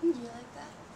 Do you like that?